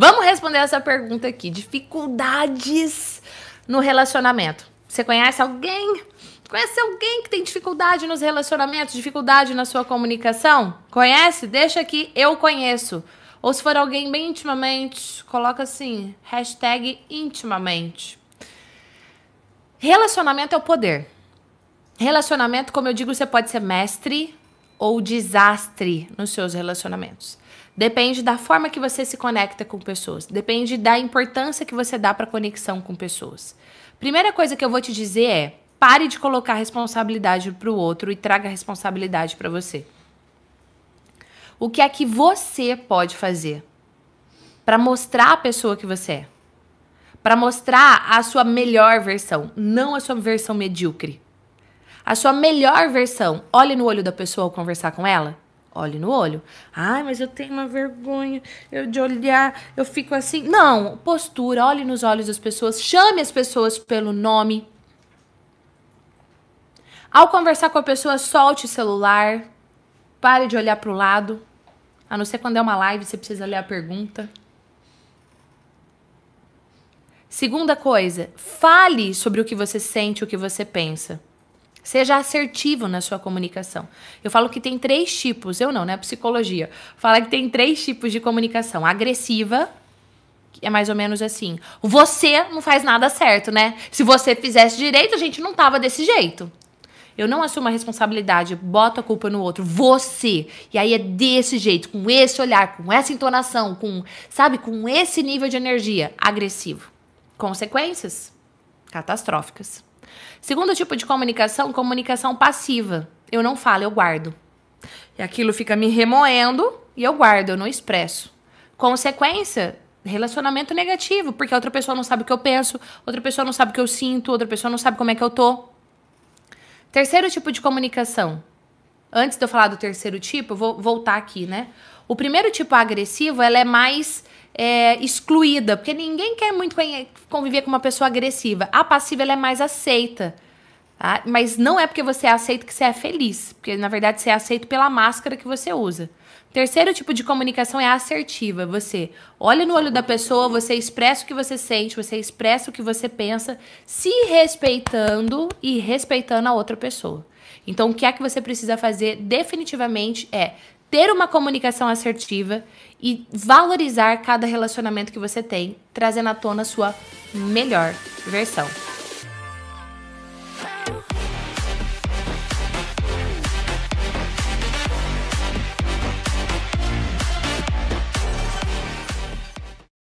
Vamos responder essa pergunta aqui. Dificuldades no relacionamento. Você conhece alguém? Conhece alguém que tem dificuldade nos relacionamentos, dificuldade na sua comunicação? Conhece? Deixa aqui, eu conheço. Ou se for alguém bem intimamente, coloca assim, hashtag intimamente. Relacionamento é o poder. Relacionamento, como eu digo, você pode ser mestre ou desastre nos seus relacionamentos. Depende da forma que você se conecta com pessoas. Depende da importância que você dá para conexão com pessoas. Primeira coisa que eu vou te dizer é: pare de colocar responsabilidade para o outro e traga responsabilidade para você. O que é que você pode fazer para mostrar a pessoa que você é? Para mostrar a sua melhor versão, não a sua versão medíocre. A sua melhor versão. Olhe no olho da pessoa ao conversar com ela. Olhe no olho. Ai, mas eu tenho uma vergonha eu de olhar, eu fico assim. Não, postura, olhe nos olhos das pessoas, chame as pessoas pelo nome. Ao conversar com a pessoa, solte o celular, pare de olhar para o lado. A não ser quando é uma live, você precisa ler a pergunta. Segunda coisa, fale sobre o que você sente, o que você pensa. Seja assertivo na sua comunicação. Eu falo que tem três tipos, eu não, né? Psicologia. Fala que tem três tipos de comunicação: agressiva, que é mais ou menos assim. Você não faz nada certo, né? Se você fizesse direito, a gente não tava desse jeito. Eu não assumo a responsabilidade, boto a culpa no outro, você. E aí é desse jeito, com esse olhar, com essa entonação, com, sabe, com esse nível de energia agressivo. Consequências catastróficas. Segundo tipo de comunicação, comunicação passiva. Eu não falo, eu guardo. E aquilo fica me remoendo e eu guardo, eu não expresso. Consequência, relacionamento negativo, porque a outra pessoa não sabe o que eu penso, outra pessoa não sabe o que eu sinto, outra pessoa não sabe como é que eu tô. Terceiro tipo de comunicação. Antes de eu falar do terceiro tipo, eu vou voltar aqui, né? O primeiro tipo agressivo, ela é mais é, excluída, porque ninguém quer muito conviver com uma pessoa agressiva. A passiva, ela é mais aceita. Tá? Mas não é porque você é aceito que você é feliz, porque na verdade você é aceito pela máscara que você usa. Terceiro tipo de comunicação é assertiva. Você olha no olho da pessoa, você expressa o que você sente, você expressa o que você pensa, se respeitando e respeitando a outra pessoa. Então, o que é que você precisa fazer definitivamente é ter uma comunicação assertiva e valorizar cada relacionamento que você tem, trazendo à tona a sua melhor versão.